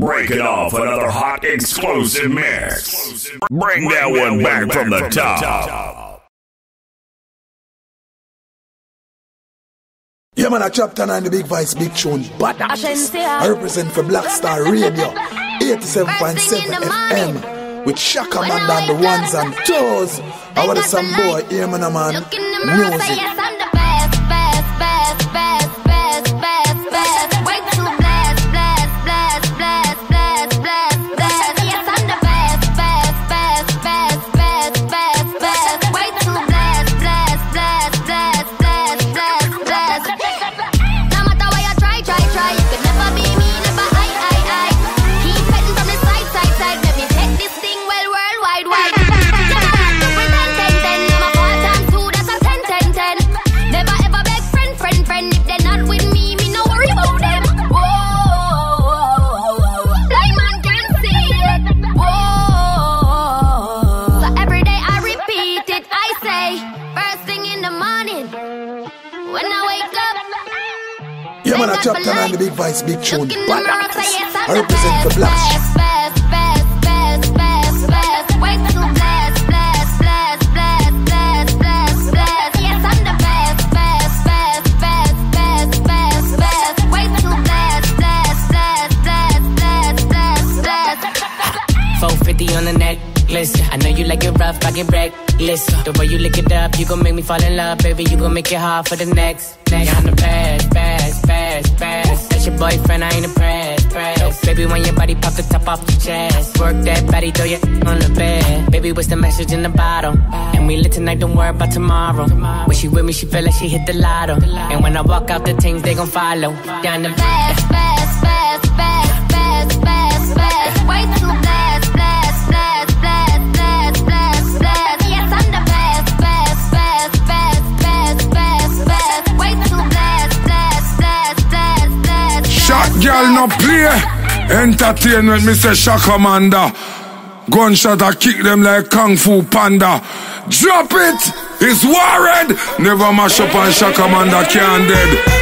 Breaking off another hot explosive mix. Bring that one back from the top. Yeah, man, a chapter 9, the big voice, big tune, badass. I represent for Black Star Radio, 87.7 FM, with Shaka Man and the ones and twos. I want some boy, yeah, man, a man, music. Yeah, man, a chapter 9, the big voice, big tune, badass. I represent for Black Four fifty on the necklace. I know you like it rough, I get reckless. The way you lick it up, you gon' make me fall in love, baby. You gon' make it hard for the next. Next, I'm the best, best, boyfriend, I ain't impressed, press. Baby, when your body pop the top off the chest, work that body, throw your on the bed. Baby, what's the message in the bottle? And we lit tonight, don't worry about tomorrow. When she with me, she feel like she hit the lotto. And when I walk out, the things they gon' follow. Down the Fast, fast, fast, fast, fast, fast, fast. Shot girl no play. Entertainment, me say Shakamanda. Gunshot I kick them like Kung Fu Panda. Drop it, it's Warren. Never mash up on Shakamanda can't dead.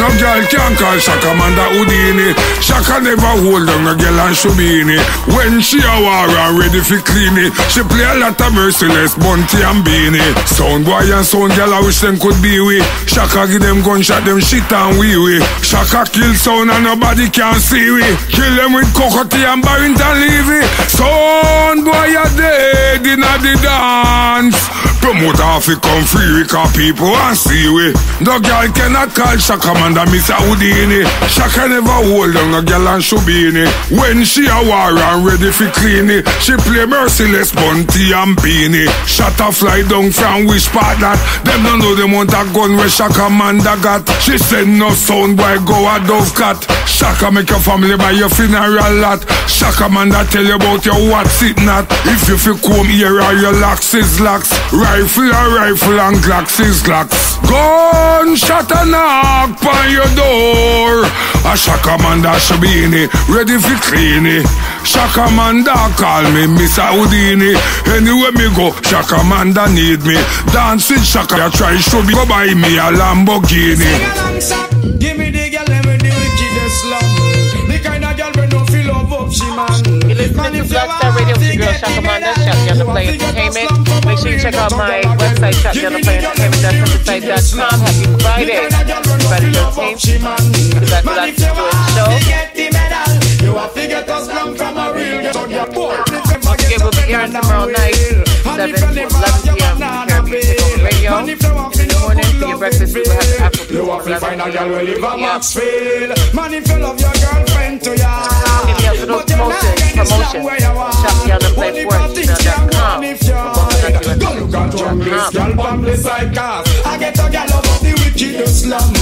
No girl can call Shaka man that Houdini. Shaka never hold down a girl and Shubini. When she a war and ready for clean it, she play a lot of merciless Bunty and Beanie. Sound boy and sound girl I wish them could be we. Shaka give them gunshot, them shit and wee we. Shaka kill sound and nobody can see we. Kill them with cockatoo and Barrington Levy. Sound boy a dead in a the dance. To come free call people and see we. No girl cannot call Shaka man that Miss Houdini. Shaka never hold down a girl and Shubini. When she a war and ready for clean it She play merciless Bounty and Beenie. Shot a fly down from which part that? Them don't know them want a gun where Shaka man that got. She said no sound boy go a dove cat. Shaka make your family buy your funeral lot. Shaka man that tell you about your what's it not. If you feel come here or your locks is locks Rifle a rifle and glocks is glocks. Gunshot a knock on your door. A Shaka man that should be in it Ready for clean it. Shaka man that call me Miss Houdini. Anywhere me go Shaka man that need me. Dance with Shaka ya try show me Go buy me a Lamborghini. Give me the girl listening to Black Star Radio with your girl Shaka Manda, on the Play Entertainment. Make sure you check out my website, ShakaOnThePlayEntertainment.com. Happy Friday. Friday the 13th. Because after that, it's show. You are figure us long from a real girl. Your again, we'll be here tomorrow night, 7 to 11 p.m. Caribbean Radio. In the morning, for your breakfast, we will have Afro You have to find a girl who live a Maxfield. Man, if you love your girlfriend to ya. Give me up for those promotions, promotions. Shop the play for gmail.com. Go look at your place, girl, the side cars. I get a girl of the wicked slum.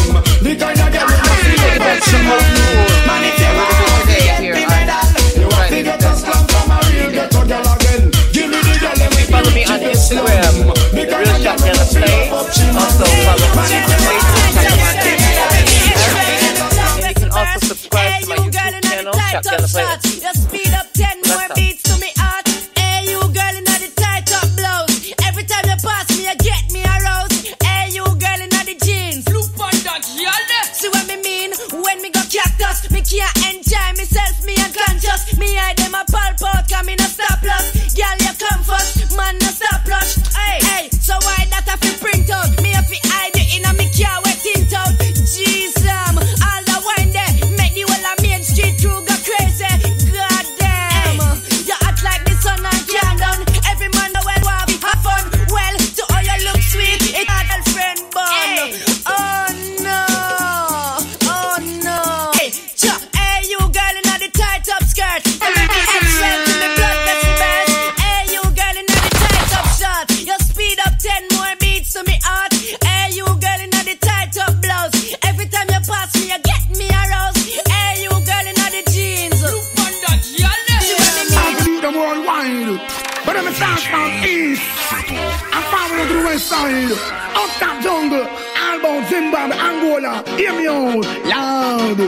The kind of girl who don't feel like she love you. Man, if you want to get the medal, you have to get a slum from a real ghetto girl Follow me on Instagram, The Real the Play. Also follow me on Facebook, Shaka Manda. And you can also subscribe to my YouTube channel, Shaka on Up that jungle, all Zimbabwe, Angola. Hear me loud.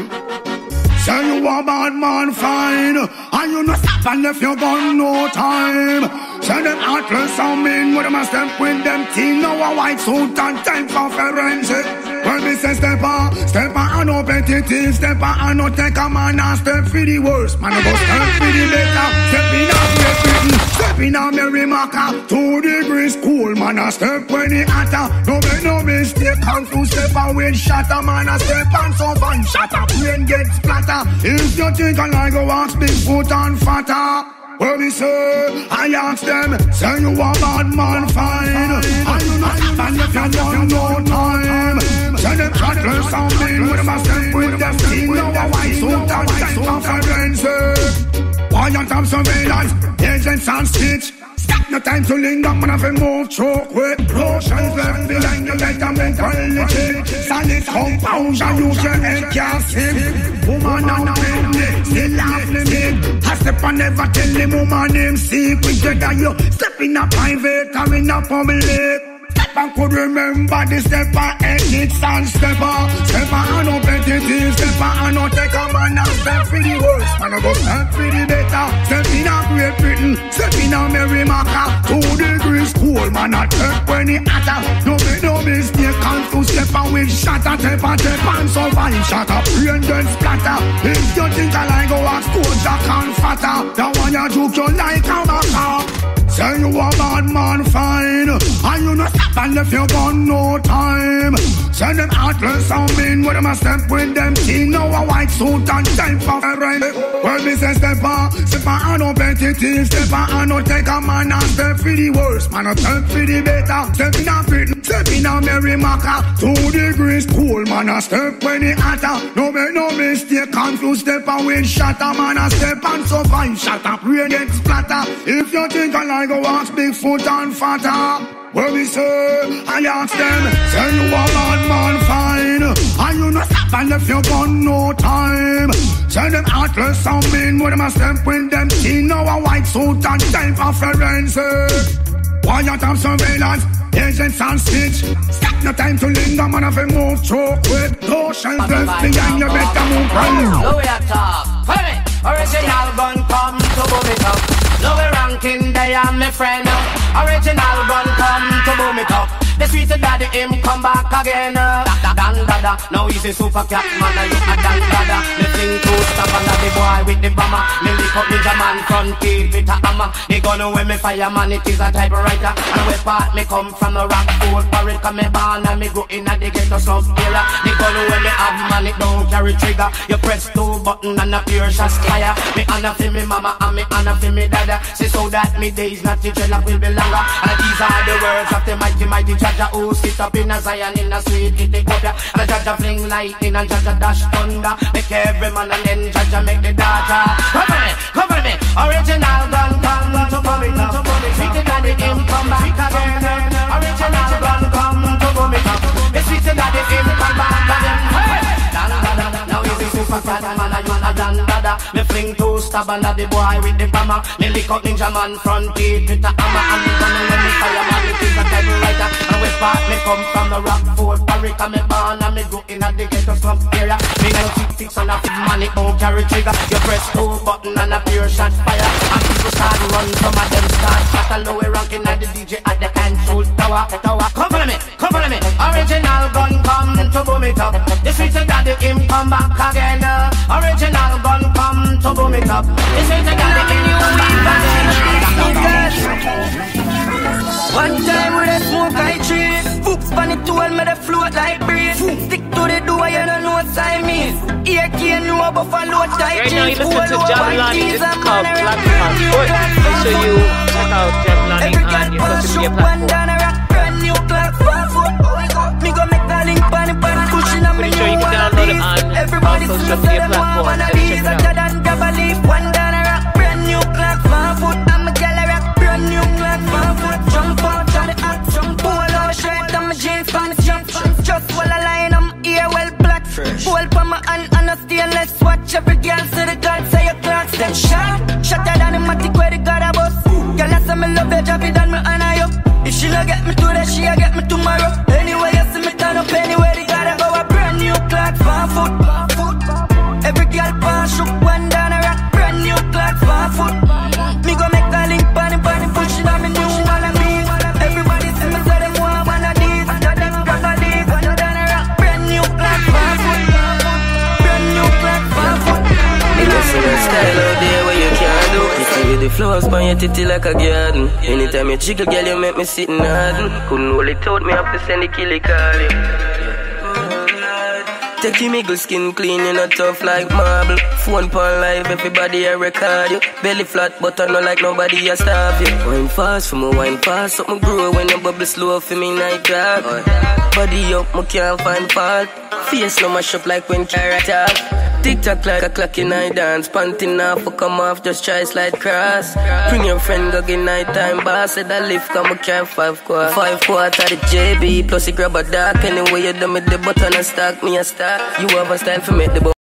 Say you a bad man, fine. And you no stop and if you got no time. Say them heartless some men with them a step with them team. Now a white suit and time for forensic. When me say step on, step on no petitive, step on no take a man and step for the worst. Man, go step for the better. Step in a great Britain, step in a Mary Maca. Two degrees cool, man, I step when it hotter. No make no mistake, confused step away, shatter, man, I step on so fun, shatter, brain get splatter. If you think I like go ask Bigfoot and fatter. Well, me say, I ask them, say you a bad man, fine. And you not and if you don't no time. Chattlers and men with a step with them team. Now a white suit and for forensic. Why have surveillance, agents and stitch. Stop no time to linger, man, have move choke with Russians left behind you like a mentality Solid compound, use your head can't Woman and men, still laugh limit I step and never tell the woman name secret Together you step in a private or in a public I could remember the stepper, exits and stepper. Stepper, I no petitive, stepper, I no take a man and step for the worst. Man, I go step for the better. Step in a Great Britain, step in a Maca. Two degrees cool, man, I take when it hotter. No make no mistake, can't to step and with shatter, step and step and so fine. Shut up, rain then splatter. If you think I like go ask coach, I can't fatter. That one you joke, you like a maca. Say you a bad man, fine. And you no stop and if you got no time. Say them heartless and mean with them a step with them team. Now a white suit and time for rent. Well, me say step on, step on, I no petitive. Step on, I no take a man and step for the worst. Man, I step for the better. Step in a fit, step in a Mary Maca. Two degrees cool, man, I step when it hotter. No make no mistake, confused step and with shatter. Man, I step and. Shut up, rain get splatter. If you think I like go ask Bigfoot and fatter. Where we say, I ask them, say you a bad man fine. And you no stop and if you got no time. Say them heartless and mean with them a step with them. Now a white suit and time for forensic. Quiet of surveillance, agents and stitch. Stop no time to linger, man, if you move choke with caution. Left behind you better move right. Low at top, hurry. Original gun come to boom it up. Low ranking, they are my friend. Original gun come to boom it up. The sweet daddy him come back again. Da da da da da. Now he's a Super Cat man. I look at dan da da. Me fling two stop under the boy with the bomber. Me lick up Ninjaman front teeth with a hammer. They gonna when me fireman it is a typewriter. And where part me come from the rock food for come me born and me go in a the ghetto sub era. They gonna when me have man it don't carry trigger. You press two button and a pure shot fire. Me honor for me mama and me honor for me dada. Say so that me days not the dreadlock will be longer. And these are the words of the mighty mighty Jaja who sit up in a Zion in a sweet kitty Ethiopia. And Jaja fling lightning and Jaja dash thunder. Make every man and then Jaja make the data. Cover me, cover me. Original gun A Super Cat man and you a dan dada. Me fling two stab under the boy with the bomber. Me lick up Ninjaman front teeth with a hammer and me gun when me fire man it is a typewriter. And we part me come from the rock fort And me born and me go in a the ghetto slum area. Me no six six and a big man it won't carry trigger. You press two button and a pure shot fire. And people start run, some of them start shot a lower ranking at the DJ at the control tower. Tower, come follow me, come follow me. Original gun come to boom it up. The sweet daddy him come back again. Original gun come to boom it up. The sweet daddy him come back again. One time with a smoke I tree Foot on it told me the float like breeze. Stick to the door, you don't know what I mean Here can know buffalo tight Right now you listen to Jam Lonnie, this is called Platform. Make sure you check out Jam Lonnie on your social media platform. Brand new clock, five foot Me go make a link on the pan Pushing on me Pretty sure you can download it on all social media platforms. Just check it out. Just while I line, I'm here well black. Hold pa my hand and a stainless watch. Every girl say the God say your clocks them sharp. Shut that animatic where the God a bust. Girl I say me love you, drop it on me and I up. If she no a get me today, she a get me tomorrow. Anyway, you see me turn up anywhere, they gotta go a brand new clock for foot. Every girl pass shook the flowers on your titty like a garden. Anytime you jiggle, girl, you make me sit in harden. Couldn't hold it out, me have to send the killie call you. Take your miggle skin clean, you not tough like marble. Phone pan live, everybody I record you. Belly flat, but I know like nobody I starve you. Wine fast for me, wine fast. Something grow when you bubble slow for me night dog. Body up, me can't find fault. Face no mash up like when carrot off. Tick tock like a clock in I dance. Panting off, for come off, just try slide cross. Bring your friend, go get night time. Boss said I lift, come a car five quarter. Five quarter the JB, plus he grab a dark. Anyway, you done with the button and stack me a stack. You have a style for me, the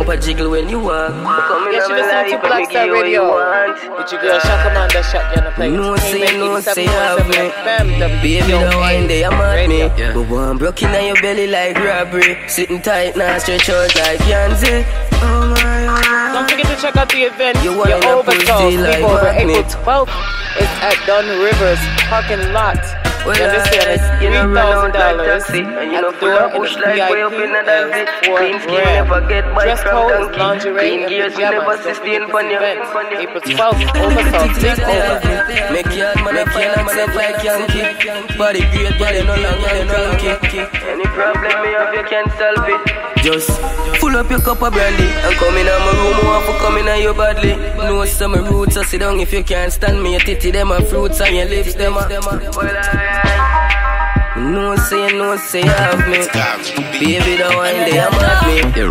bumper jiggle when you walk. Come in Yes, you listen to and me Black Star you what you Radio. With your girl Shaka Man, that shot you on the play. No say, no Amen. say, have me. 87.7 Baby, FM, the wine they am at me. Radio. But one broke in your belly like robbery. Sitting tight now, stretch out like Yanzi. Oh my, oh my. Don't forget to check out the event. You You wanna are know oversold. pussy like Sleepover April 12th. It's at Dunn Rivers parking lot. Well, you understand? It's you know, run out like $3,000 taxi, and you know, full of bush like way up in is four Clean skin never get bite Dress from code is donkey. Clean and gears pajamas. never sustain forget pon this your event. April 12th, oversold. Take over. Make your man a feel myself like Yankee. Body great, body no long, body no lanky. Any problem me have, you can solve it. Just full up your cup of brandy and come in my room. Want to come in on you badly. No summer roots, so sit down if you can't stand me. Your titty them and fruits and your lips them. a- Well, No say, no say, have me. Baby, the wine they am at me.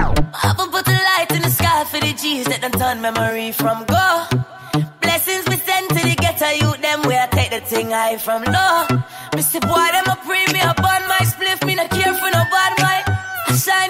I'ma put the light in the sky for the G's that done turn memory from go. Blessings we send to the ghetto youth, them where I take the thing high from low. Mr. Boy, them a pre me up on my spliff, me not care for no bad mind. I I shine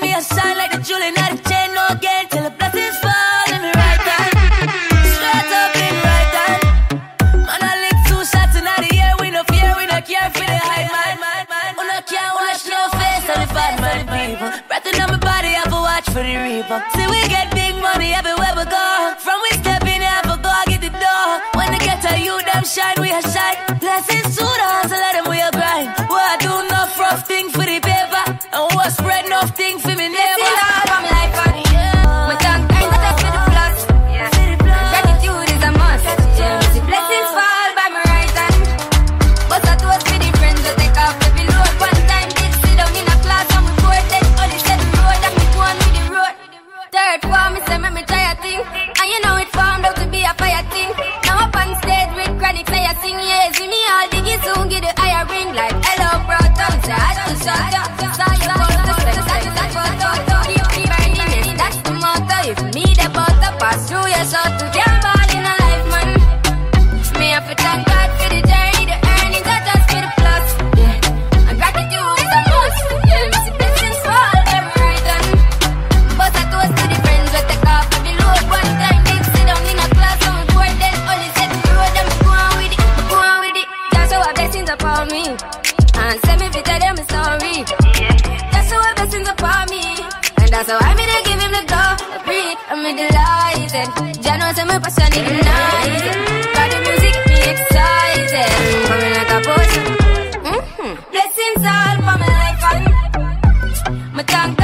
God. for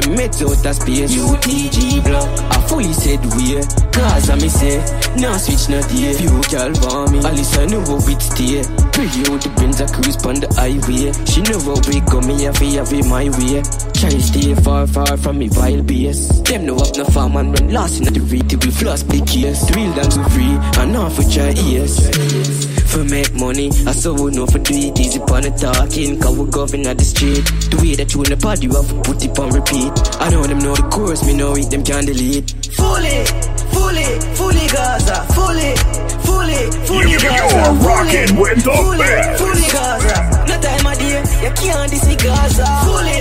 them Meds out of space UTG block. I fully said we Cause I me say Now switch not here. Few gal want me. Alice I know how it stay. Pretty out the Benz I cruise on the highway. She how we come me have it have it my way. Try stay far far from me vile base Them no up no farm and run. Lost in the read We floss big case. Real dance we free And off with your ears For make money I so would know for do it easy pon the talking Cause we govern at the street The way that you in the pod you have to put it on repeat I know them know the course Me know it them can't delete Fully, fully fully, Gaza, fully, fully, fully You- Gaza. you're fully, rocking with the fully, best. Fully Gaza. No time of day, you can't me Gaza. Fully,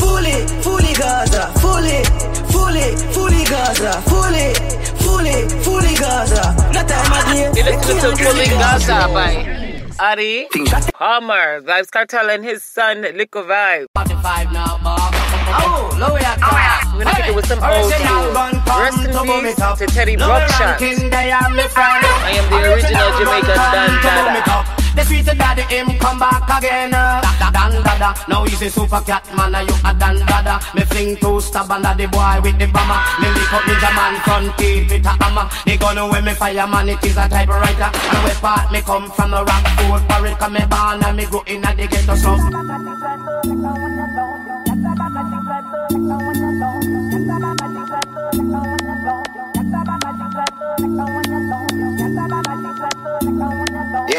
fully, fully Gaza, fully, fully, fully Gaza, fully, fully, fully Gaza. No time of day, You you listen to can't Fully Gaza by Adi Palmer, Vybz Kartel and his son Liquor Vibe. Oh, lower your car. We're gonna kick it with some old school. Rest in peace to Teddy Buckshot. I am the original Jamaican Dan Dada. The sweet daddy him come back again. Da, da, dan dada. Now he's a Super Cat man, you a dan dada. Me fling two stab under the boy with the bomber. Me lick up Ninjaman front teeth with a hammer. The gun when me fire man, it is a typewriter. And where part me come from a rock food it. Come me born and me go in a the ghetto so.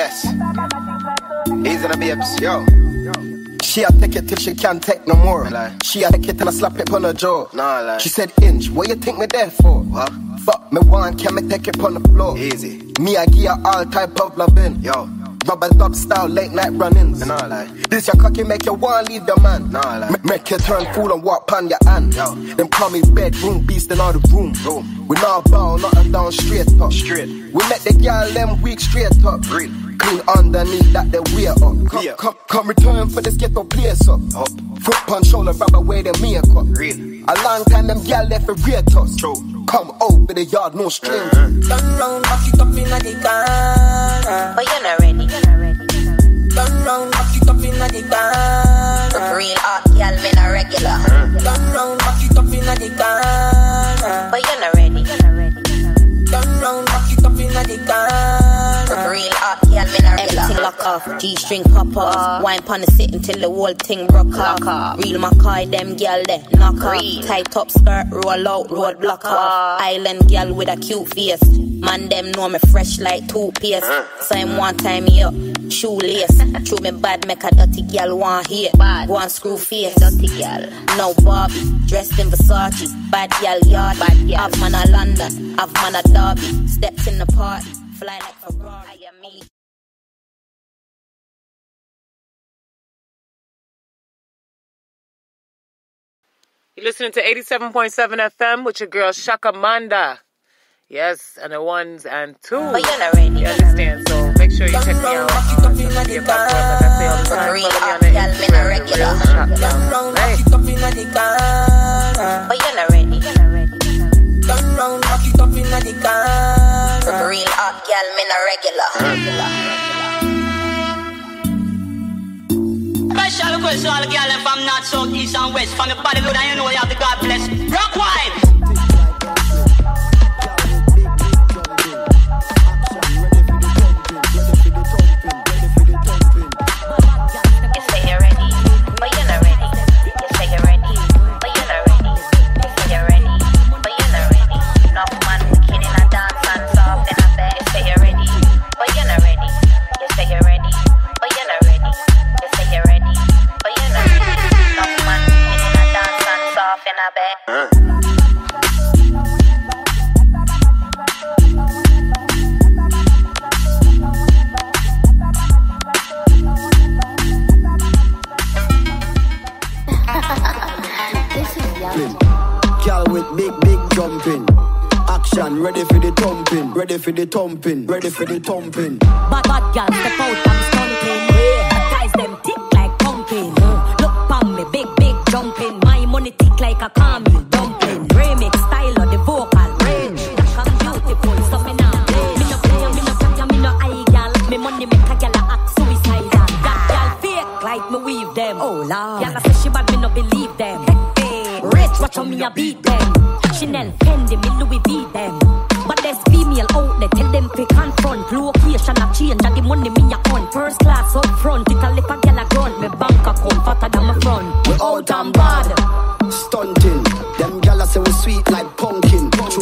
Yes. Easy the babes, yo. She a take it till she can't take no more. She a take it till I slap it on her jaw. Nah, she said, Inch, what you think me there for? What? Fuck me one, can me take it on the floor? Easy. Me I give her all type of loving. Yo. Rubber dub style late night run-ins. Nah, like. This your cocky make you want leave your man. Nah, like. Make you turn fool and walk pon your hand. Yo. Them call me bedroom beast in all the room. room. We not bow, nothing down straight up. Straight. We let the girl them weak straight up. Real. Clean underneath that they wear up. Come, come, come return for this ghetto place up. up. Foot punch shoulder rub away the makeup. Real. A long time them girl left for rate us. True. Come over the yard, no stranger. Uh-huh. Turn round, back it up inna the car. But you're not ready. Turn round, back it up inna the car. Real hot girl, me not regular. Uh-huh. Turn round, back it up inna the car. But you're not ready. Turn round, back it up inna the car. Real hot yeah, me not. Everything lock off, G-string pop off. Wine pon the sit until the whole thing broke off. Real Mackay, them gyal there, knock off. Tight top skirt, roll out, road block off. Island gyal with a cute face. Man, them know me fresh like toothpaste. Same one time here, shoelace. True me bad, make a dirty gyal want here. Bad, one screw face. Dirty gyal. No Barbie, dressed in Versace. Bad gyal yard. Bad gyal. Have man a London, have man a Derby. Steps in the party, fly like Ferrari. I am me. You're listening to 87.7 FM with your girl Shaka Manda. Yes, and the ones and twos. But you're not ready. You understand? So make sure you check me out To all the girls from north, south, east, and west. From the body good, and you know you have the God bless. Rock wine. For the thumping. Ready for the thumping. Bad bad girl step out, I'm stunting. Guys them tick like pumpkin. Look pon me, big big jumping. My money tick like a caramel dumpling. Remix style of the vocal range. That I'm beautiful, so me now play. Me no play, me no play, me no eye gal. Me money make a gal act suicidal. That gal fake like me weave them. Oh lord, gal say she bad, me no believe them. Hey, hey. Rich, watch how me a beat them.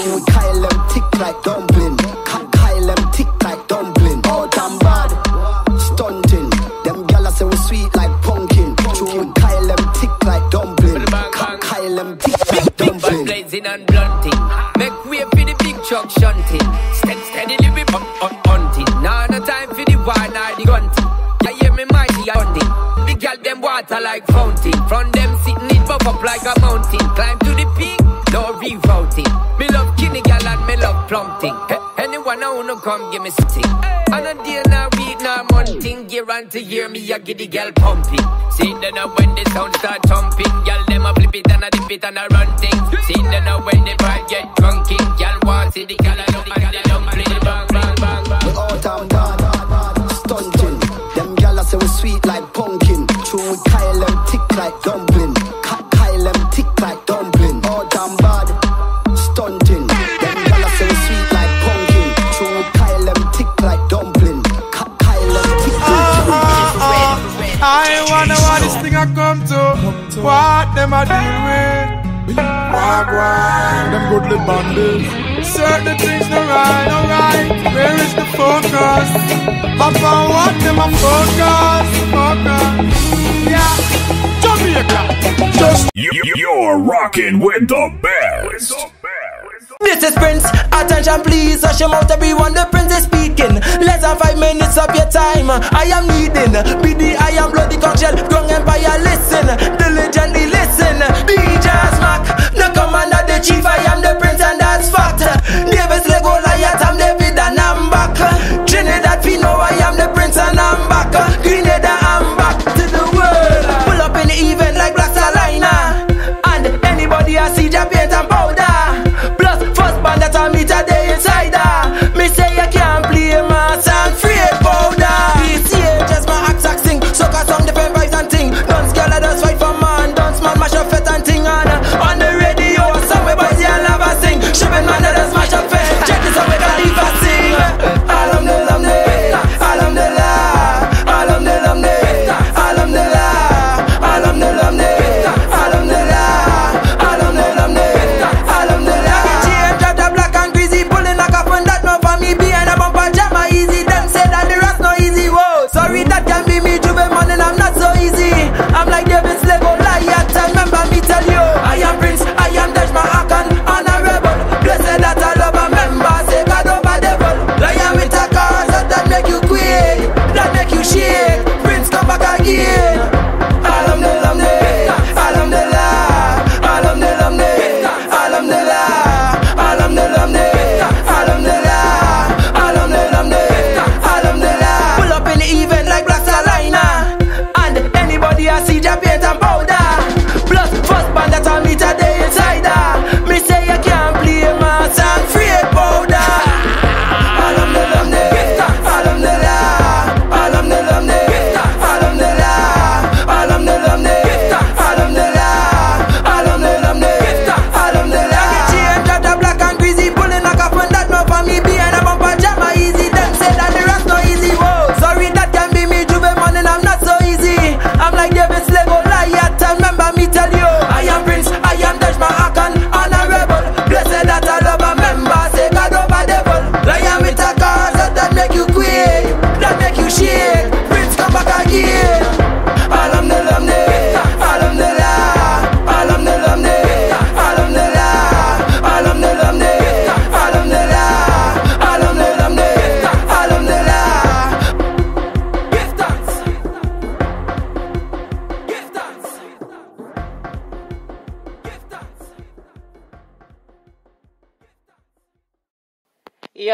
We Kyle them tick like dumpling. Kyle them tick like dumpling. All and bad. Stunting. Them gala say we sweet like pumpkin. We Kyle them tick like dumpling. Kyle them tick like dumpling. blazing and blunting. Make way for the big truck shunting. Step steadily we up, up, hunting. Nah, no time for the wine or the gunting. Yeah, hear me mighty hunting. The girl them water like fountain. Hey, anyone who no come give me sitting. On a day now week now month thing. To year me a get the girl pumping. See then now when the sound start thumping, girl them a flip it and a dip it and a run things. See then now when the vibe get drunking, What them I deal with. Wagwan, them goodly bandits. Certain things no right, no right. Where is the focus? Upon what them a focus? Focus. Yeah, Jamaica. Just You, you're rocking with the best. This is Prince, attention please, hush him out everyone, the Prince is speaking. Less than five minutes of your time, I am needing BD, I am bloody cockshell, strong empire, listen. Diligently listen, DJ Smack, the commander, the chief, I am the Prince and that's fact. Davis, Lego, Goliath, I'm David and I'm back. Trinidad, Pino, I am the Prince and I'm back. Grenada,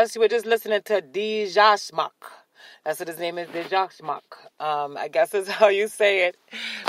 Yes, we're just listening to Dijashmak. That's what his name is, Dijashmak. Um, I guess is how you say it.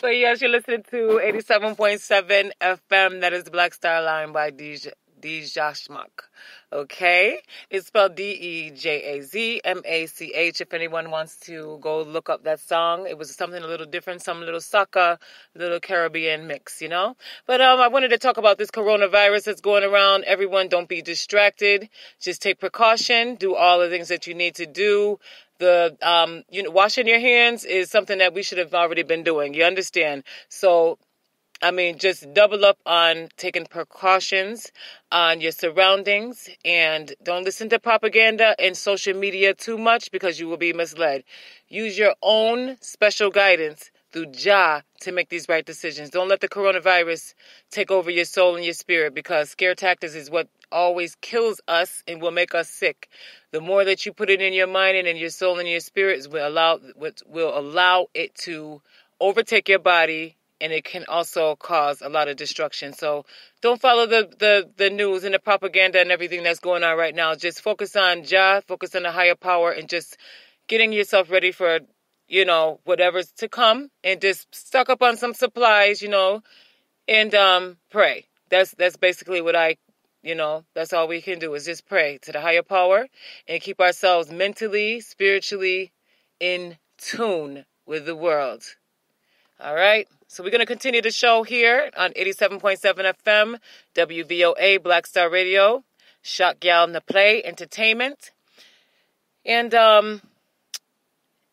But yes, you're listening to 87.7 FM. That is the Black Star Line by Dij Dijashmak. Okay? It's spelled D E J A Z M A C H. If anyone wants to go look up that song, it was something a little different, some little sucker, little Caribbean mix, you know? But um, I wanted to talk about this coronavirus that's going around. Everyone, don't be distracted. Just take precaution. Do all the things that you need to do. The um, you know, washing your hands is something that we should have already been doing. You understand? So I mean, just double up on taking precautions on your surroundings and don't listen to propaganda and social media too much because you will be misled. Use your own special guidance through Jah to make these right decisions. Don't let the coronavirus take over your soul and your spirit because scare tactics is what always kills us and will make us sick. The more that you put it in your mind and in your soul and your spirit will allow will allow it to overtake your body and it can also cause a lot of destruction. So don't follow the, the, the news and the propaganda and everything that's going on right now. Just focus on Jah, focus on the higher power, and just getting yourself ready for, you know, whatever's to come and just stock up on some supplies, you know, and um pray. That's that's basically what I you know, that's all we can do is just pray to the higher power and keep ourselves mentally, spiritually in tune with the world. All right. So we're going to continue the show here on 87.7 FM, WVOA Black Star Radio, Shock Gal Play Entertainment. And um,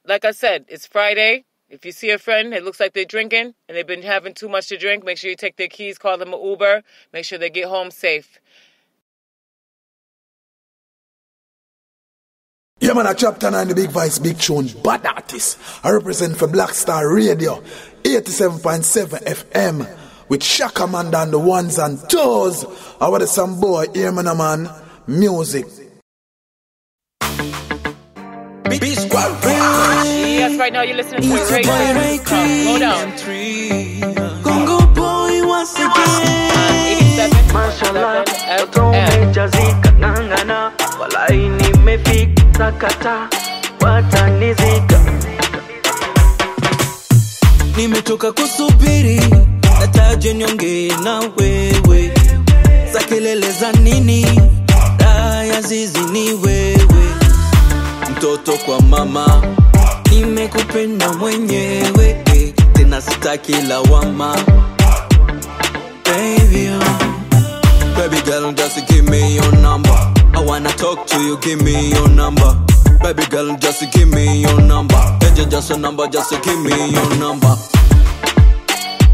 like I said, it's Friday. If you see a friend, it looks like they're drinking and they've been having too much to drink, make sure you take their keys, call them an Uber, make sure they get home safe. Yeah, man, a chapter 9, the big voice, big tune, bad artist. I represent for Black Star Radio, 87.7 FM, with Shaka Man down the ones and twos. I want some boy, hear me, man, music. Big squad. Yes, right now you're listening to Ray Ray Slow down. Congo boy once again. 87. Mashallah, mtoto umejazika ng'ang'ana, walai nimefika sakata, watanizika. Nimetoka kusubiri, nataje nyonge na wewe, za kelele za nini? Daya zizi ni wewe, mtoto kwa mama, nimekupenda mwenyewe, tena sitaki lawama baby. oh. Baby girl, just give me your number. I wanna talk to you, give me your number. Baby girl, just give me your number. Angel, just a number, just give me your number.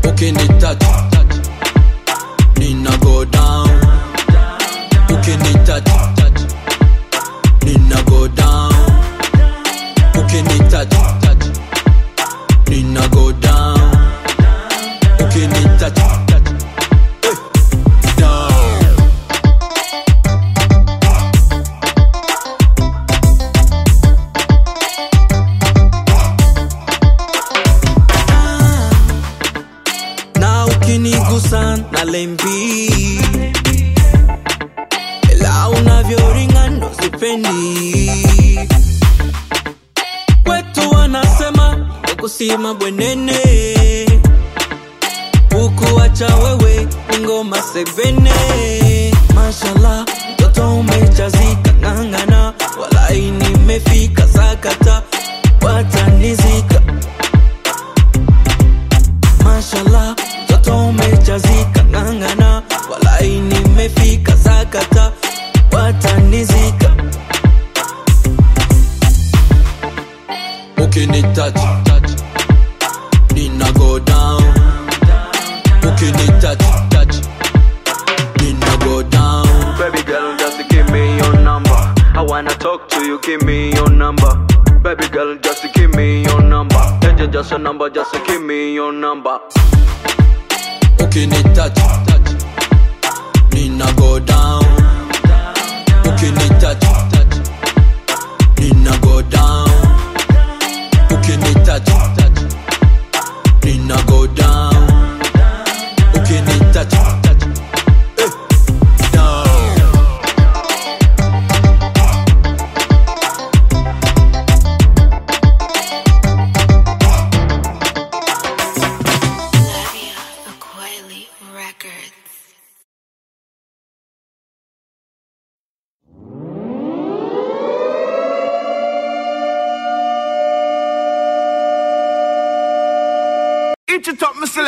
Okay, need touch. Nina go down. Okay, need touch. Nina go down.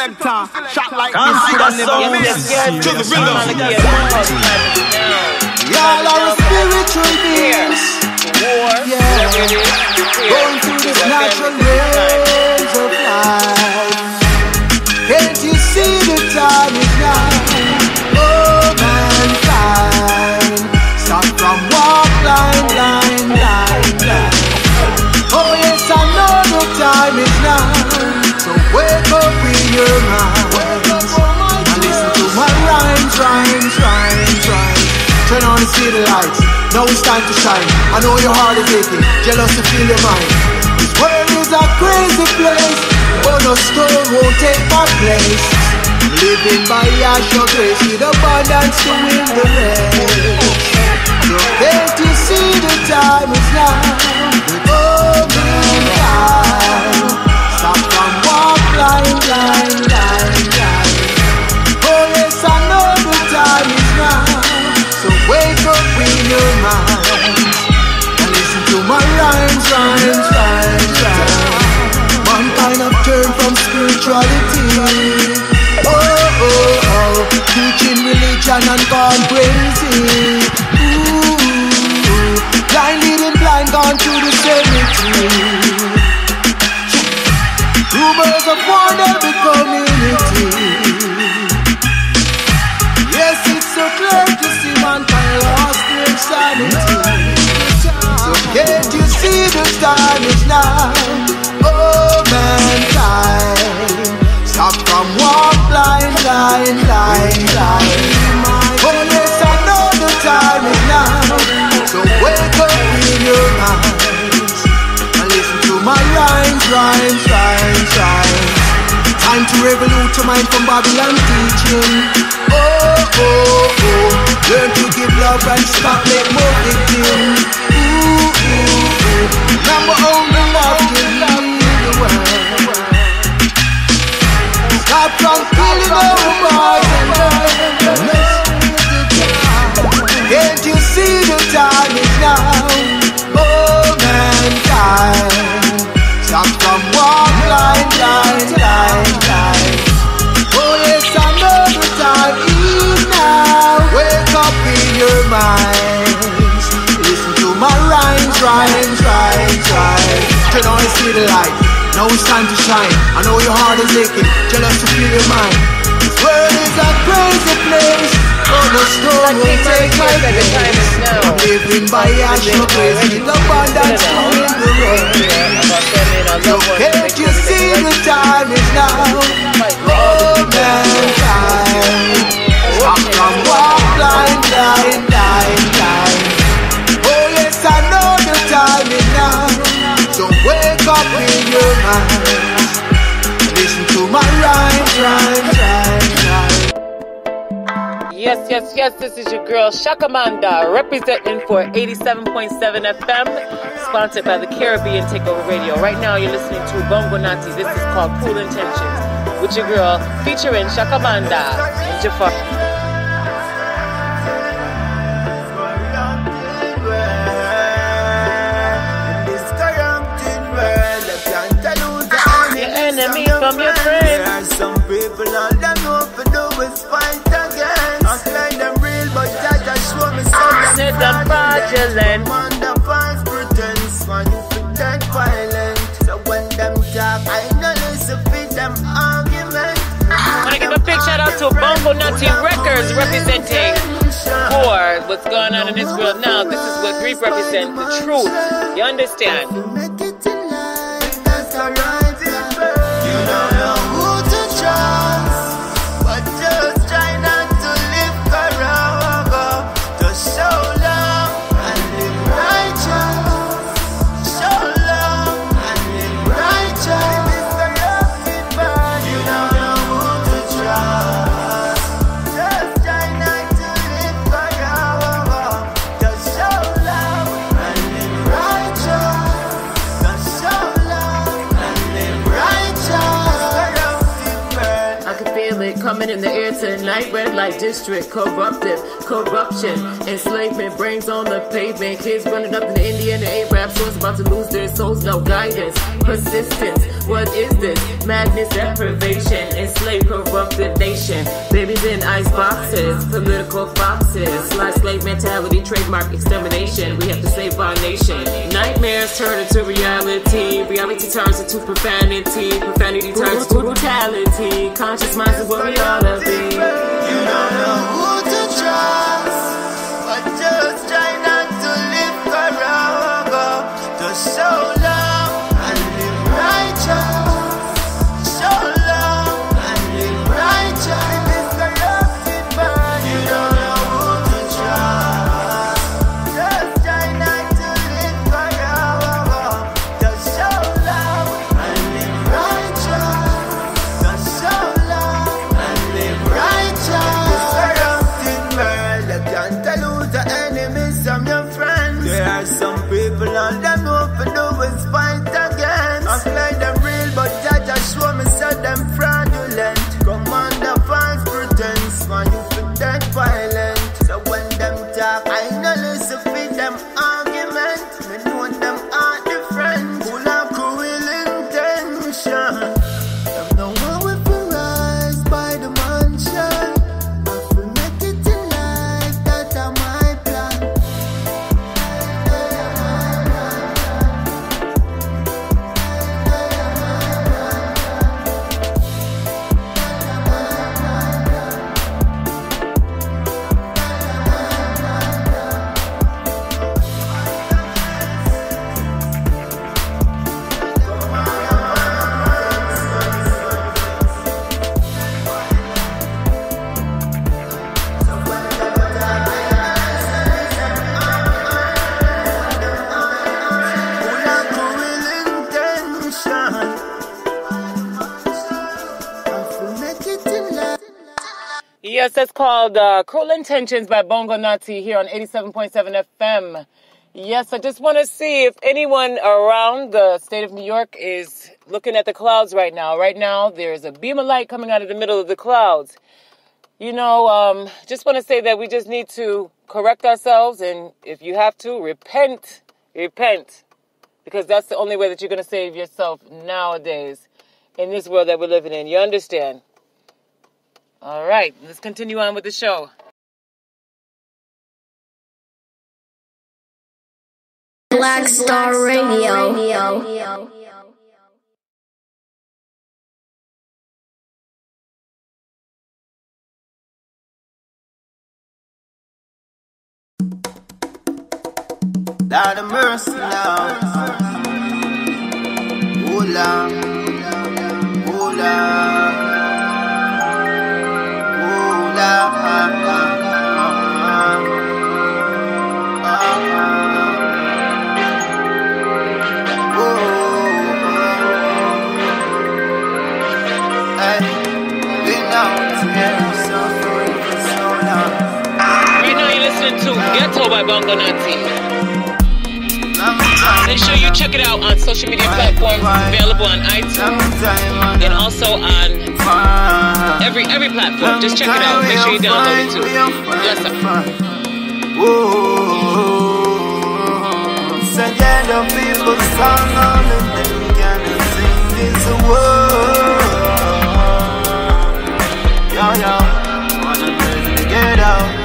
Selector. Shot like Can't this. see that sound. Yes, yes, To the rhythm. Y'all are a spiritual beings. Yeah. Going through this natural ways of life. Lights. Now it's time to shine. I know your heart is aching, jealous to feel your mind. This world is a crazy place, but no stone won't take my place. Living by your grace with abundance to win the race. So can't you see the time is now? Oh, mankind, stop from walk blind, blind, blind, blind. Your mind and listen to my rhymes, rhymes, rhymes, rhymes. Mankind have turned from spirituality. Oh, oh, oh, teaching religion and gone crazy. Ooh, blind leading blind, gone to the cemetery. Rumors of war in every time is now? Oh, mankind, stop from walk blind, blind, blind, blind. Oh, yes, I know the time is now. So wake up in your and listen to my. Time to revolute your mind from Babylon teaching. Oh, oh, oh. Learn to give love and stop make more victims. Ooh. Number only love can the world. Stop from girls. Can't you see the time is now? Stop from. Oh, yes, I time now. Wake up in your minds. Listen to my rhymes, rhymes, rhymes, rhymes. Turn on and see the light. Now it's time to shine. I know your heart is aching, jealous to feel your mind. This world is a crazy place. Oh, no storm will take my place. I'm living by your grace with abundance to win the race. So can't you see the time is now? Yes, yes, yes, this is your girl Chakamanda representing for 87.7 FM, sponsored by the Caribbean Takeover Radio. Right now, you're listening to Bongo Nati. This is called Cruel Intentions with your girl featuring Chakamanda and Jafar. From your friend. Some people all them know for do is fight against. I them real, but that just show me some. Said I'm fraudulent. Under false pretense, man, you pretend violent. So when them talk, I know listen fit them argument. want to give a big shout out to Bongo Nati Records representing for what's going on in this world now. This is what grief represents, the truth. You understand? Air tonight. Red light district, corruptive, corruption, enslavement, brains on the pavement. Kids running up in the Indian and Arab stores about to lose their souls. No guidance, persistence. What is this? Madness, deprivation, enslaved, corrupted nation. Babies in ice boxes, political foxes. Slave mentality, trademark extermination. We have to save our nation. Nightmares turn into reality. Reality turns into profanity. Profanity turns into brutality. Conscious minds is what we ought to be. You don't know who to trust, That's called uh, Cruel Intentions by Bongo Nati here on 87.7 FM. Yes, I just want to see if anyone around the state of New York is looking at the clouds right now. Right now, there's a beam of light coming out of the middle of the clouds. You know, um, just want to say that we just need to correct ourselves, and if you have to, repent, repent, because that's the only way that you're going to save yourself nowadays in this world that we're living in. You understand? All right, let's continue on with the show. Black Star Radio. Lord of mercy now. Oh Lord, oh Lord, by Bongo Nati. Make sure you check it out on social media platforms. Available on iTunes and also on every every platform. Just check it out. Make sure you download it too. Bless up. Yo yo, wanna raise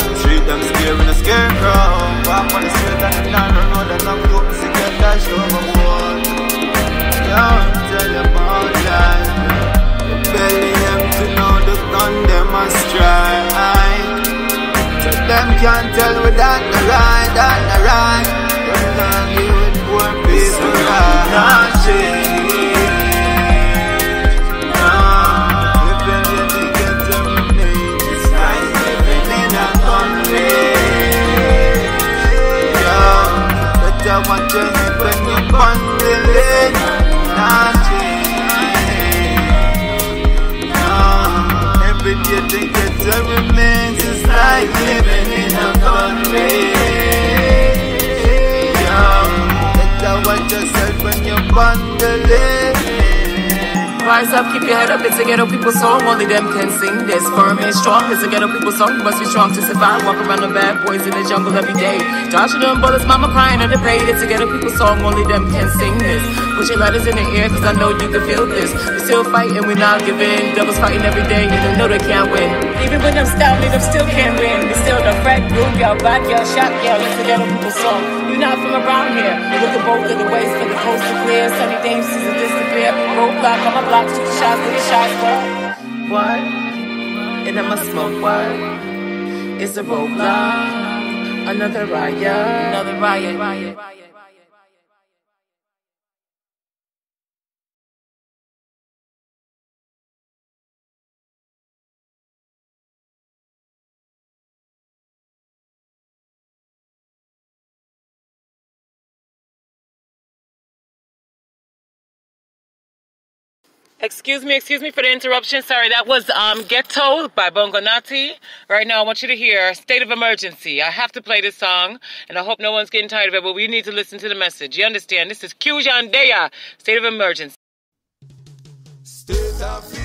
scarecrow. Walk on the street and them down the road and I'm looking to get that show of war. Yo, tell all. The belly empty now, the gun them a strike. So them can't tell we that the right, that Rise up, keep your head up. It's a ghetto people song. Only them can sing this. Firm and strong. It's a ghetto people song. You must be strong to survive. Walk around the bad boys in the jungle every day. Dodging them bullets, mama crying under pain. It's a ghetto people song. Only them can sing this. Put your letters in the air, cause I know you can feel this. We still fighting, we're not giving. Devils fighting every day, and they know they can't win. Even when them stout, them still can't win. We still the frat group, y'all back, y'all shot, y'all. It's a ghetto people song. You're not from around here. Look at both of the ways for the coast to clear. Sunny dames season disappear. Roadblock on my block, shoot the shots, the shots, what? What? And I'ma smoke what? It's a roadblock. Another riot. Another riot. riot. Excuse me, excuse me for the interruption. Sorry, that was um, Ghetto by Bongo Nati. Right now, I want you to hear State of Emergency. I have to play this song, and I hope no one's getting tired of it, but we need to listen to the message. You understand? This is Q Dea, State of Emergency. State of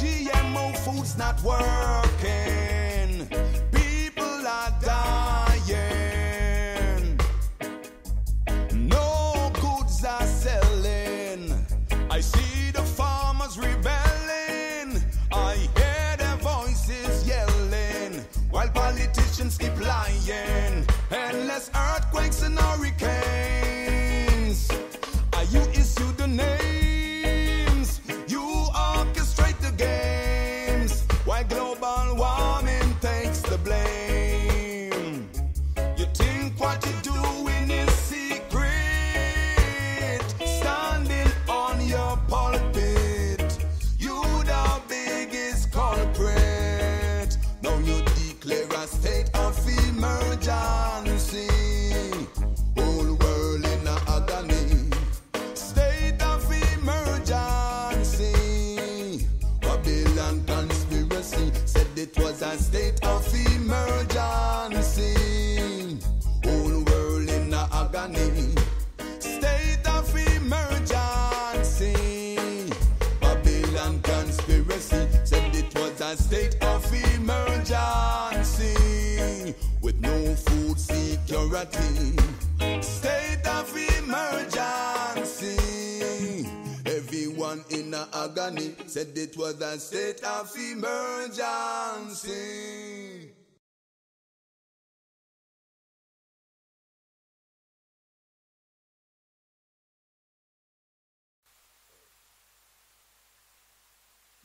GMO food's not working.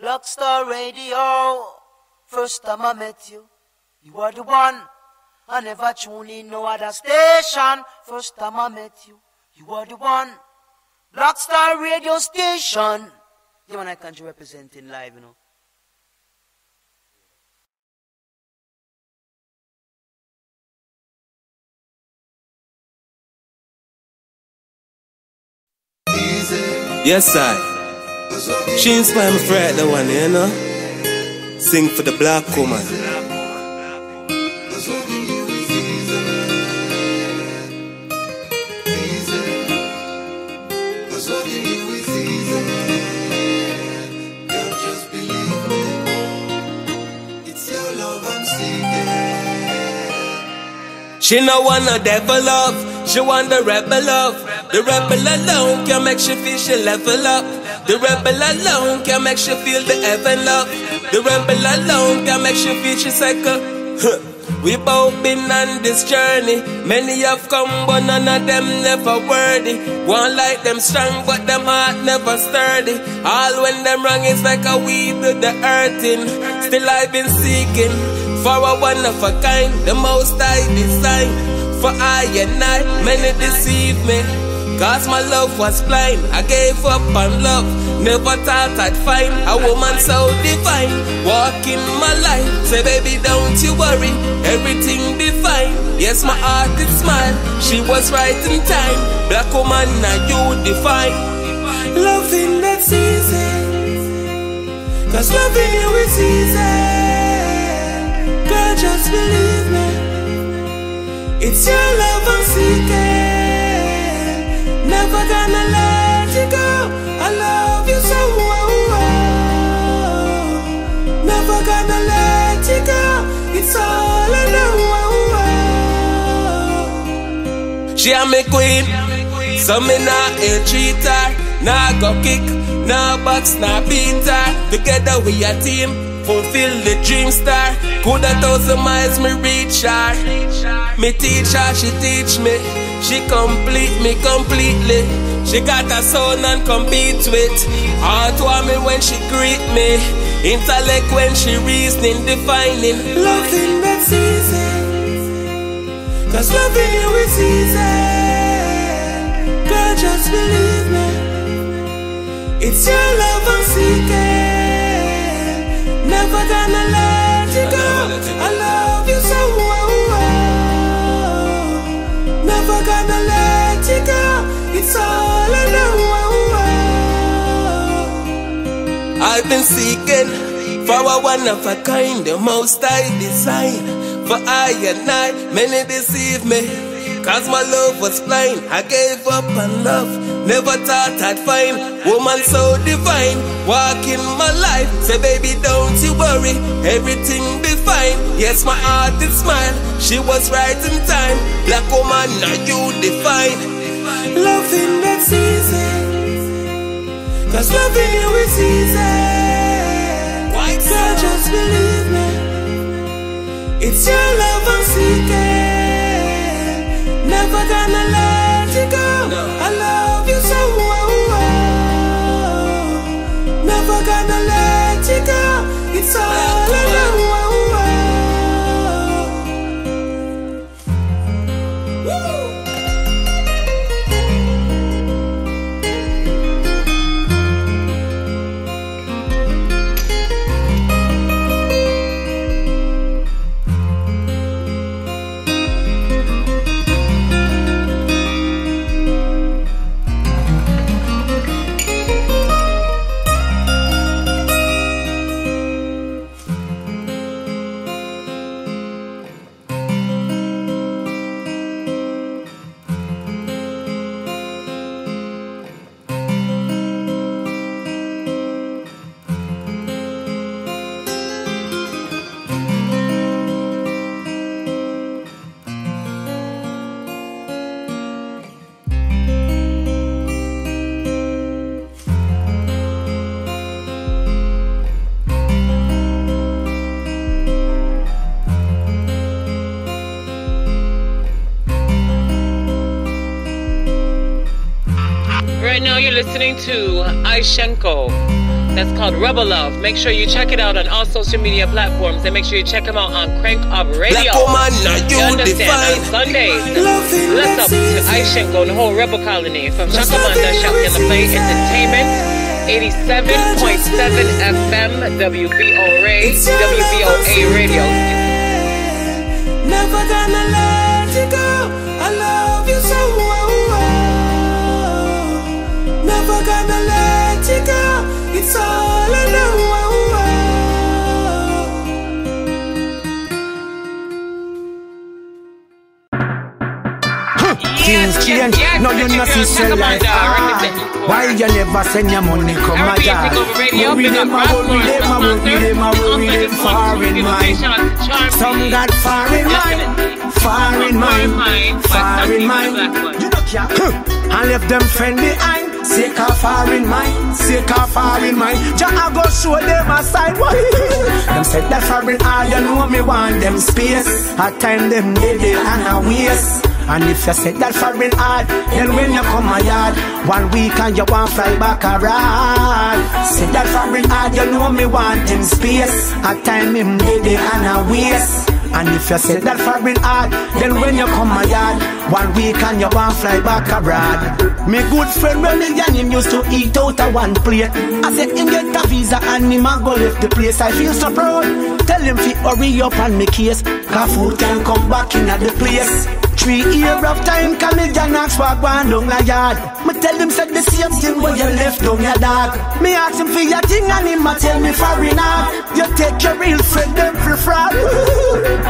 Black Star Radio. First time I met you, you were the one. I never tune in no other station. First time I met you, you were the one. Black Star Radio Station. You want I country representing live, you know. Yes, I. She inspired me for the one, you know. Sing for the black woman. With Eastern Easy with Eastern Don't just believe me It's your love I'm seeing She no want no devil love, she want the rebel love. The rebel alone can make she feel she level up. The rebel alone can make you feel the heaven love. The rebel alone can make you feel she cycle. We both been on this journey. Many have come, but none of them never worthy. One like them strong, but them heart never sturdy. All when them wrong, it's like a weed to the earthing. Still I've been seeking for a one of a kind, the most I design. For I and I, many deceive me. Cause my love was blind, I gave up on love. Never thought I'd find a woman so divine. Walking my life, say baby don't you worry, everything be fine. Yes, my heart did smile, she was right in time. Black woman, now you define. Loving that's easy, cause loving you is easy. Girl, just believe me, it's your love I'm seeking. She a me queen, so me not treat her. Nah go kick, nah box, nah beat her. Together we a team, fulfill the dream star. Could a thousand miles me reach her. Me teach her, she teach me. She complete me completely. She got a soul and compete with. Heart warm me when she greet me. Intellect when she reasoning, defining. Loving that's easy. Cause loving you is easy. Girl, just believe me. It's your love I'm seeking. Never gonna let you go. I love you so well. Never gonna let you go. It's all I know. Oh, I've been seeking for a one of a kind, the most I design. For I and I, many deceive me. Cause my love was blind, I gave up on love. Never thought I'd find woman so divine. Walk in my life, say baby don't you worry, everything be fine. Yes, my heart did smile, she was right in time. Black woman, now you define. Loving that's easy. Cause loving you is easy. White girl, just believe me. It's your love I'm seeking. Never gonna let listening to Aishenko. That's called Rebel Love. Make sure you check it out on all social media platforms and make sure you check him out on Crank Up Radio. Woman, you define. understand? On Sundays, bless up to Aishenko and the whole Rebel Colony from Chakamanda Shop in the Play Entertainment. 87.7 FM WVO Ray, WVOA Radio. Never gonna gonna let you go. It's all I know. Things change, no you not see sell life hard. Ah, why you never send your money come my yard? Worry them, I worry them, I worry them, I worry them far in mind. Some got far in mind, far in mind, far in mind. You know can't, and left them friend behind. Sick of far in mind, sick of far in mind. Jah I go show them a side. Why? them said that far in hard, you know me want them space. At time them dead and a waste. And if you say that foreign hard, then when you come my yard, one week and you want fly back around. Say that foreign hard, you know me want him space. At time him dead and a waste. And if you say that foreign hard, then when you come my yard, one week and you want fly back abroad. Me good friend me and him used to eat out of one plate. I said him get a visa and him a go left the place. I feel so proud. Tell him fi hurry up on me case, cause food can come back in at the place. Three year of time, John ask for one down the yard. Me tell him said the same thing when you left down your dog. Me ask him for your thing and him a tell me foreign hard. You take your real friend them for fraud.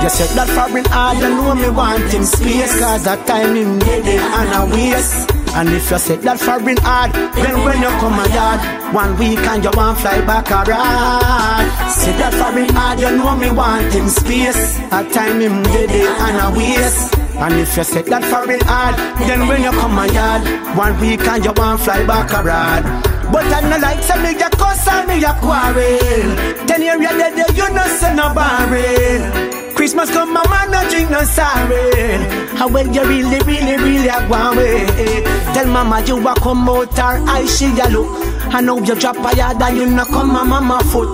you said that foreign hard, you know me want him space. Cause that time dead and a waste. And if you said that foreign hard, then when you come a yard, one week and you want fly back around. Say that foreign hard, you know me want him space. At time him dead and a waste. And if you set that foreign hard, then when you come a yard, one week and you want fly back abroad. But I no like say me a cuss and me a quarrel. Ten year you dead, you no say no barrel. Christmas come, my man no drink no sorry. How well you really, really, really a go away. Eh, tell mama you a come out her eye she a look. I know you drop a yard and you no come a mama foot.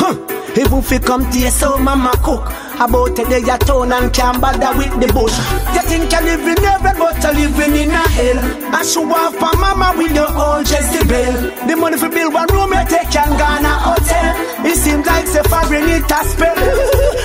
Huh. Even if you come to your so mama cook About a town and can't bother with the bush. You think you live in heaven, but you living in a hell. I show off for mama with your old Jezebel. The money for build one room, you take and gone a hotel. It seems like say foreign it a spell.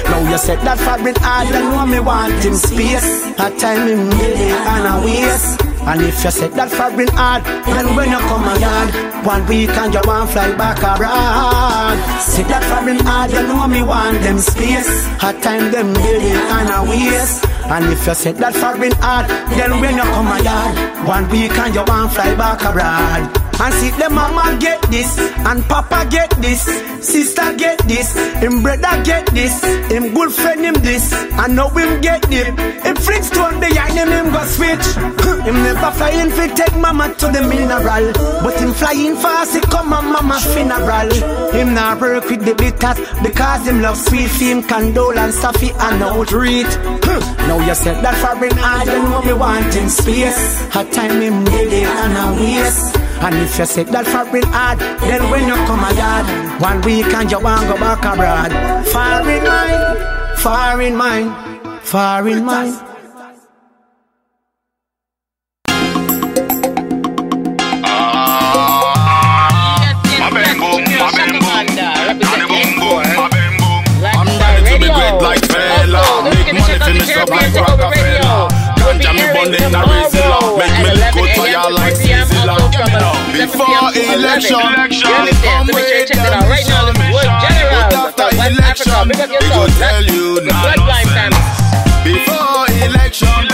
now you said that foreign hard, you know me want him space. A time him million and a waste. And if you said that foreign hard, then when you come a yard, one week and you want fly back abroad. Say that foreign hard, you know me want them space. A time them million and a waste. And if you said that foreign hard, then when you come a yard, one week and you want fly back abroad. And see them mama get this, and papa get this, sister get this, him brother get this, him good friend him this, and now him get him. Him flick stone behind him, him go switch. him never flying fi take mama to the mineral, but him flying fast, he come on mama funeral. Him not work with the bitters, because him love sweet, him condolence, stuffy and outreach. now you said that foreign hard, you know me wanting space. Hot time him needed and a waste. And if you say that foreign hard, then when you come a yard, one week and you want go back abroad. Far in mind, far in mind, far in mind. Like fella, make money finish up like Rockefeller. Ganja me bun in a Rizla, make me look good fire like Sizzla. Before election, come with the mission. But after election, we go tell you nonsense. Before election,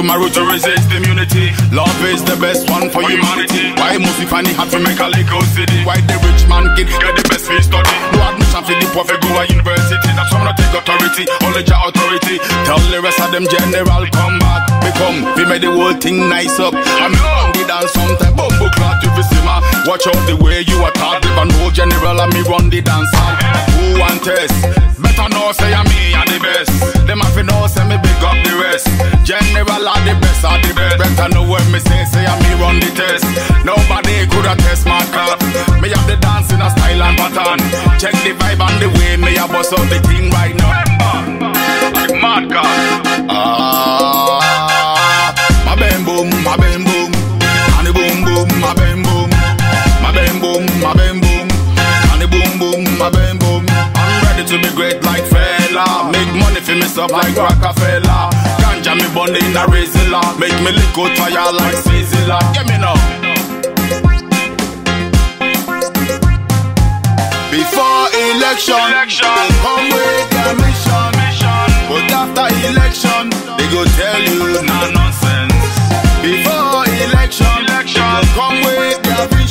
Stick to to resist immunity. Love is the best one for humanity. Why must we find it hard to make a Lagos city? Why the rich man kid get the best fee study? No admission for the poor for a university. That's why I'm not take authority, only your authority. Tell the rest of them general come back. Become, we made the whole thing nice up. I'm on the dance sometime, bumbo clot to the simmer. Watch out the way you attack, if I general and me run the dance hall. Who want test? Better know say I'm me and the best. Them have know say me big up the rest. General are the best, are the best. Better know when me say say I'm me run the test. Nobody could have test my craft. Me have the dance in a style and pattern. Check the vibe and the way me a bust out the in a Rizla, make me lick out fire like Sizzla. Get me now. Before election, they come with their mission. But after election, they go tell you no nonsense. Before election, they come with their vision.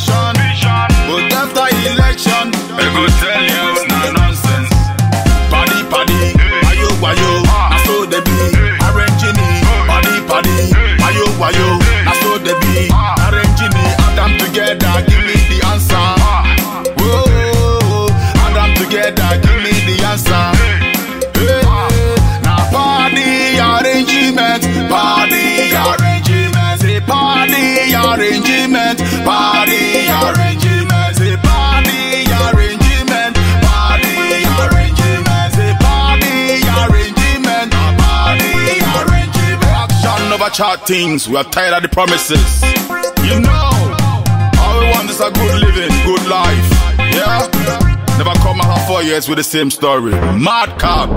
Watch hard things. We are tired of the promises. You know, all we want is a good living, good life. Yeah? Never come out four years with the same story. Mad cop.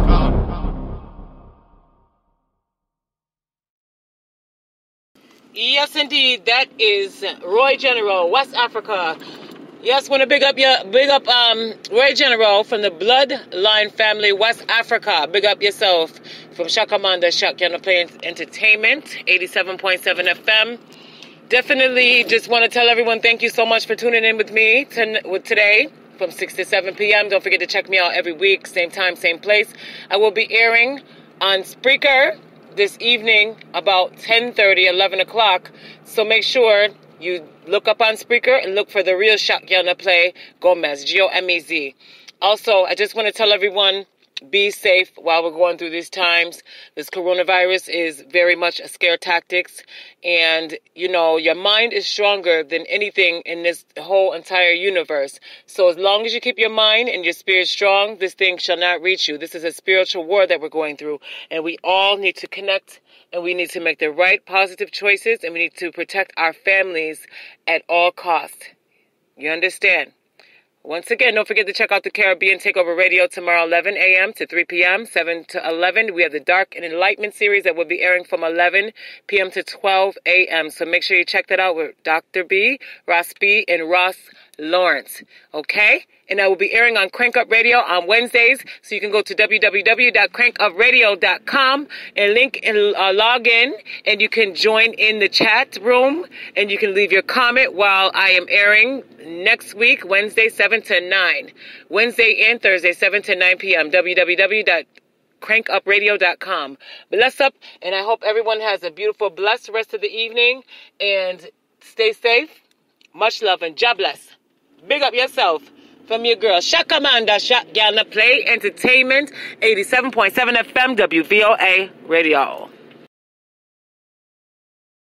Yes, indeed. That is Roy General, West Africa. Yes, want to big up your big up um Roy General from the Bloodline family, West Africa. Big up yourself from Chakamanda Shotgun Play Entertainment, 87.7 FM. Definitely just want to tell everyone thank you so much for tuning in with me to, with today from 6 to 7 p.m. Don't forget to check me out every week, same time, same place. I will be airing on Spreaker this evening about 10:30, 11 o'clock. So make sure you look up on Spreaker and look for the real shotgun to play Gomez, G O M E Z. Also, I just want to tell everyone be safe while we're going through these times. This coronavirus is very much a scare tactics. And, you know, your mind is stronger than anything in this whole entire universe. So as long as you keep your mind and your spirit strong, this thing shall not reach you. This is a spiritual war that we're going through. And we all need to connect and we need to make the right positive choices and we need to protect our families at all costs. You understand? Once again, don't forget to check out the Caribbean Takeover Radio tomorrow, 11 a.m. to 3 p.m., 7 to 11. We have the Dark and Enlightenment series that will be airing from 11 p.m. to 12 a.m. So make sure you check that out with Dr. B, Ross B, and Ross Lawrence. Okay? And I will be airing on Crank Up Radio on Wednesdays. So you can go to www.crankupradio.com and link and uh, log in and you can join in the chat room and you can leave your comment while I am airing next week, Wednesday, 7 to 9. Wednesday and Thursday, 7 to 9 p.m. www.crankupradio.com. Bless up, and I hope everyone has a beautiful, blessed rest of the evening. And stay safe. Much love and Jah bless. Big up yourself from your girl Chakamanda Shotgun Play Entertainment 87.7 FM WVOA Radio.